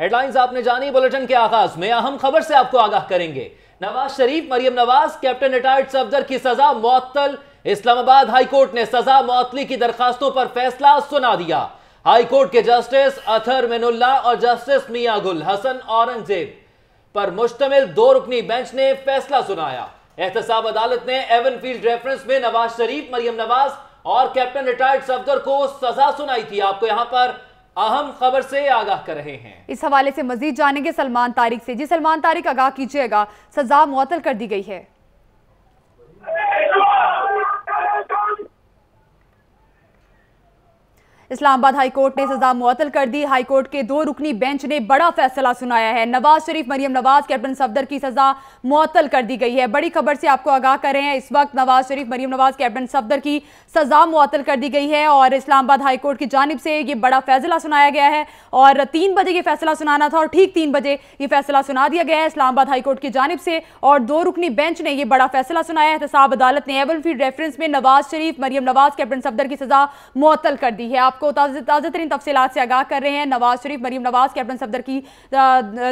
Head lines آپ نے جانی بلٹن کے آغاز میں۔ اہم خبر سے آپ کو آگاہ کریں گے۔ نواز شریف، مریم نواز کیپٹن ریٹائرڈ صفدر کی سزا، معطل۔ اسلام آباد ہائی کورٹ نے سزا، معطلی کی درخواستوں پر فیصلہ سنا دیا۔ ہائی کورٹ کے جسٹس اتھر من اللہ اور جسٹس میاں گل حسن اورنگزیب پر مشتمل دو رکنی بینچ نے فیصلہ سنایا۔ احتساب عدالت نے ایون فیلڈ ریفرنس میں نواز شریف، مریم نواز اور کیپٹن ریٹائرڈ صفدر کو سزا سنائی تھی۔ آپ کو یہاں پر اہم خبر سے آگاہ کر رہے ہیں۔ اس حوالے سے مزید جانیں گے سلمان تاریخ سے۔ جی سلمان تاریخ آگاہ کیجیے گا۔ سزا معطل کر دی گئی ہے۔ اسلام آباد ہائی کورٹ نے سزا معطل کر دی۔ ہائی کورٹ کے دو رکنی بینچ نے بڑا فیصلہ سنایا ہے۔ نواز شریف، مریم نواز، کیپٹن صفدر کی سزا معطل کر دی گئی ہے۔ بڑی خبر سے آپ کو آگاہ کر رہے ہیں۔ اس وقت نواز شریف، مریم نواز، کیپٹن صفدر کی سزا معطل کر دی گئی ہے اور اسلام آباد ہائی کورٹ کی جانب سے یہ بڑا فیصلہ سنایا گیا ہے اور تین بجے یہ فیصلہ سنانا تھا اور ٹھیک تین بجے یہ فیصلہ سنا دیا گیا ہے۔ اسلام آباد ہائی کورٹ کی جانب سے اور دو رکنی بینچ نے یہ بڑا فیصلہ سنایا ہے۔ احتساب عدالت نے ایون فیلڈ ریفرنس میں نواز شریف، مریم نواز، کیپٹن صفدر کی سزا معطل کر دی ہے۔ آپ کو تازہ ترین تفصیلات سے آگاہ کر رہے ہیں۔ نواز شریف، مریم نواز، کیپٹن صفدر کی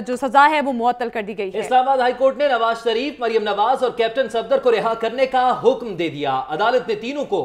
جو سزا ہے وہ معطل کر دی گئی ہے۔ اسلام آباد ہائی کورٹ نے نواز شریف، مریم نواز اور کیپٹن صفدر کو رہا کرنے کا حکم دے دیا۔ عدالت نے تینوں کو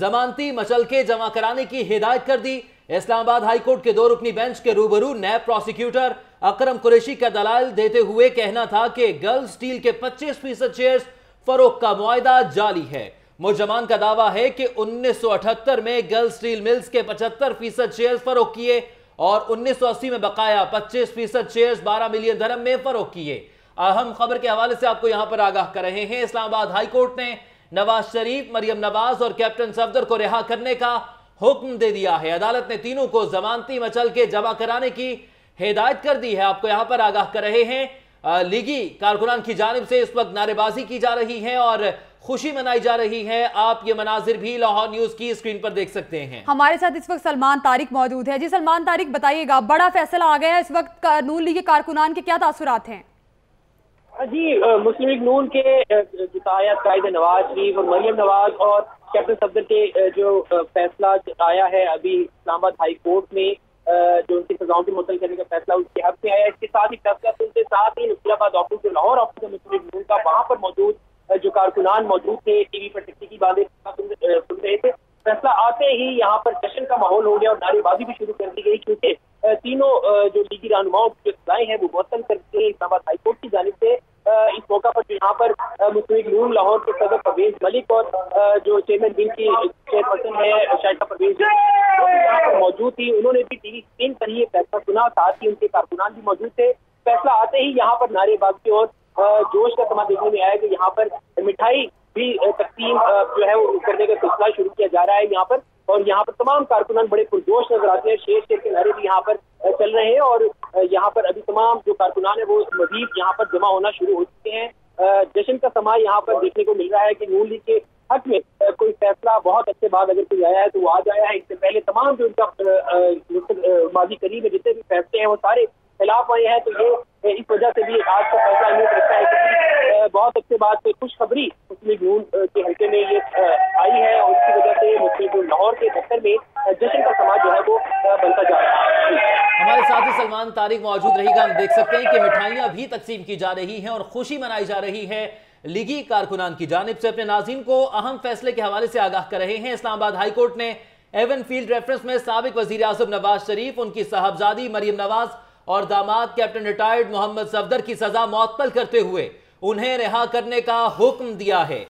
زمانتی مچل کے جمع کرانے کی ہدایت کر دی۔ اسلام آباد ہائی کورٹ کے دو رکنی بینچ کے روبرو نیب پروسیکیوٹر اکرم قریشی کا دلائل دیتے ہوئے کہنا تھا کہ گرل سٹیل کے پچیس فیصد شیئرز فروخت کا معاہدہ جعلی ہے۔ مجرمان کا دعویٰ ہے کہ انیس سو اٹھتر میں گرل سٹیل ملز کے پچھتر فیصد شیئرز فروخت کیے اور انیس سو اسی میں بقایا پچیس فیصد شیئرز بارہ ملین درم میں فروخت کیے۔ اہم خبر کے حوالے سے آپ کو یہاں پر آگاہ کر رہے ہیں۔ اسلام آباد ہائی کورٹ نے نواز شریف، مریم نواز اور کیپٹن صفدر کو رہا کرنے کا حکم دے دیا ہے۔ عدالت نے تینوں کو زمانتی مچل کے جمع کرانے کی ہدایت کر دی ہے۔ آپ کو یہاں پر آگاہ کر رہے ہیں۔ لیگی کارکنان کی جانب سے اس وقت نعرے بازی کی جا رہی ہے اور خوشی منائی جا رہی ہے آپ یہ مناظر بھی لاہور نیوز کی اسکرین پر دیکھ سکتے ہیں۔ ہمارے ساتھ اس وقت سلمان تاریخ موجود ہے جی سلمان تاریخ بتائیے گا بڑا فیصلہ آ گیا ہے اس وقت نون لیگ کارکنان کے کیا تاثرات ہیں؟ جی مسلم لیگ نون کے جتایت قائد نواز شریف اور مریم نواز اور کیپٹن صفدر کے جو فیصلہ آیا ہے ابھی اسلام آباد ہائی کورٹ میں جو ان کی سزاؤں کی مطلع کرنے کا فیصلہ اس کے حق میں آیا اس کے ساتھ ہی فیصلہ سنتے ساتھ ہی نصیر آباد آفس جو لاہور آفس ہے مسلم لیگ نون کا وہاں پر موجود جو کارکنان موجود تھے، ٹی وی پر ٹکٹی کی باتیں سن رہے تھے۔ فیصلہ آتے ہی یہاں پر جشن کا ماحول ہو گیا اور نعرے بازی بھی شروع کر دی گئی، کیونکہ تینوں جو لیگی رہنماؤں کی جو سزائیں ہیں، وہ معطل کر دی گئی اسلام آباد ہائی کورٹ کی جانب سے اس موقع پر جو یہاں پر مسلم نون لاہور کے صدر پرویز ملک اور جو چیئرمین بن کی چیئر پرسن ہے شائقہ پرویز یہاں پر موجود تھی انہوں نے بھی ٹی وی اسکرین پر ہی فیصلہ سنا، ساتھ ہی ان کے کارکنان بھی موجود تھے۔ فیصلہ آتے ہی یہاں پر نعرے بازی اور جوش کا سما دیکھنے میں آیا کہ یہاں پر مٹھائی بھی تقسیم جو ہے وہ کرنے کا سلسلہ شروع کیا جا رہا ہے یہاں پر۔ اور یہاں پر تمام کارکنان بڑے پرجوش نظر آتے ہیں۔ شیر شیر کے نعرے بھی یہاں پر چل رہے ہیں اور یہاں پر ابھی تمام جو کارکنان ہیں وہ مزید یہاں پر جمع ہونا شروع ہو چکے ہیں۔ جشن کا سما یہاں پر دیکھنے کو مل رہا ہے کہ نون لیگ کے حق میں کوئی فیصلہ بہت اچھے بعد اگر کوئی آیا ہے تو وہ آج آیا ہے۔ اس سے پہلے تمام جو ان کا ماضی قریب ہے، جتنے بھی فیصلے ہیں وہ سارے خلاف آئے ہیں۔ تو یہ اس وجہ سے بھی آج کا فیصلہ اہمیت رکھتا ہے کہ جی، بہت اچھے بات سے خوشخبری مسلم نون کے حلقے میں یہ آئی ہے اور اس کی وجہ سے مسلم نون لاہور کے دفتر میں جشن کا سماج جو ہے وہ بنتا جا رہا ہے۔ جی۔ ہمارے ساتھی سلمان تاریخ موجود رہی گا۔ ہم دیکھ سکتے ہیں کہ مٹھائیاں بھی تقسیم کی جا رہی ہیں اور خوشی منائی جا رہی ہے۔ لیگی کارکنان کی جانب سے اپنے ناظرین کو اہم فیصلے کے حوالے سے آگاہ کر رہے ہیں۔ اسلام آباد ہائی کورٹ نے ایون فیلڈ ریفرنس میں سابق وزیر اعظم نواز شریف، ان کی صاحبزادی مریم نواز اور داماد کیپٹن ریٹائرڈ محمد صفدر کی سزا معطل کرتے ہوئے انہیں رہا کرنے کا حکم دیا ہے۔